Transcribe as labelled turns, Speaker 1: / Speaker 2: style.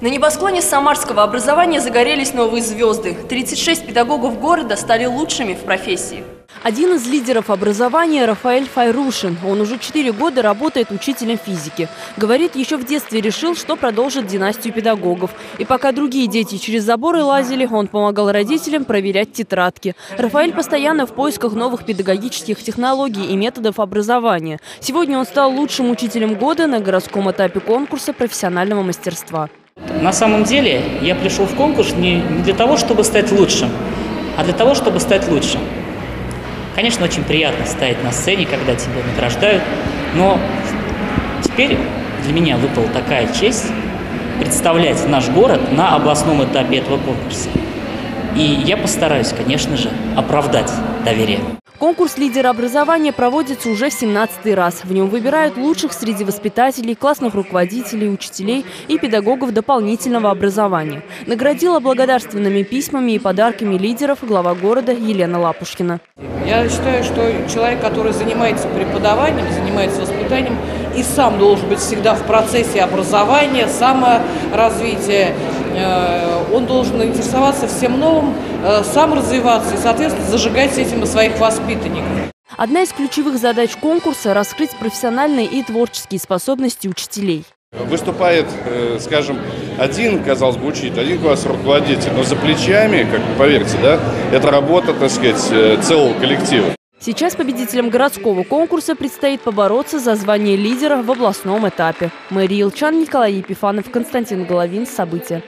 Speaker 1: На небосклоне самарского образования загорелись новые звезды. 36 педагогов города стали лучшими в профессии.
Speaker 2: Один из лидеров образования – Рафаэль Файрушин. Он уже 4 года работает учителем физики. Говорит, еще в детстве решил, что продолжит династию педагогов. И пока другие дети через заборы лазили, он помогал родителям проверять тетрадки. Рафаэль постоянно в поисках новых педагогических технологий и методов образования. Сегодня он стал лучшим учителем года на городском этапе конкурса профессионального мастерства.
Speaker 3: На самом деле я пришел в конкурс не для того, чтобы стать лучшим, а для того, чтобы стать лучшим. Конечно, очень приятно стоять на сцене, когда тебя награждают, но теперь для меня выпала такая честь представлять наш город на областном этапе этого конкурса. И я постараюсь, конечно же, оправдать доверие.
Speaker 2: Конкурс «Лидера образования» проводится уже в 17 раз. В нем выбирают лучших среди воспитателей, классных руководителей, учителей и педагогов дополнительного образования. Наградила благодарственными письмами и подарками лидеров глава города Елена Лапушкина.
Speaker 4: Я считаю, что человек, который занимается преподаванием, занимается воспитанием, и сам должен быть всегда в процессе образования, саморазвития. Э, он должен интересоваться всем новым, э, сам развиваться и, соответственно, зажигать этим своих воспитанников.
Speaker 2: Одна из ключевых задач конкурса – раскрыть профессиональные и творческие способности учителей.
Speaker 5: Выступает, э, скажем, один, казалось бы, учитель, один класс руководитель, но за плечами, как поверьте, да, это работа, так сказать, целого коллектива.
Speaker 2: Сейчас победителям городского конкурса предстоит побороться за звание лидера в областном этапе. Мэрия Илчан, Николай Епифанов, Константин Головин. События.